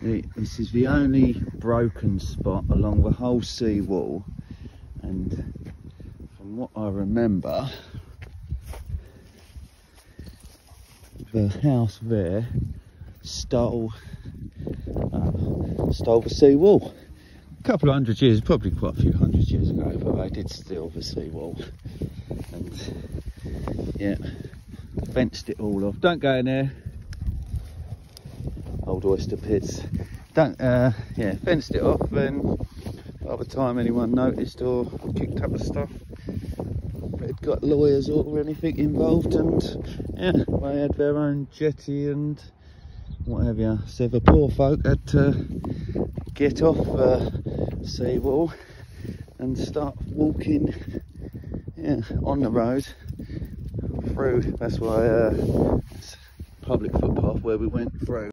this is the only broken spot along the whole sea wall and from what I remember the house there stole uh, stole the sea wall a couple of hundred years probably quite a few hundred years ago but they did steal the sea wall and yeah fenced it all off. Don't go in there old oyster pits. Don't uh yeah fenced it off and by the time anyone noticed or kicked up the stuff they'd got lawyers or anything involved and yeah they had their own jetty and whatever you so the poor folk had to get off the seawall and start walking yeah on the road through that's why uh public footpath where we went through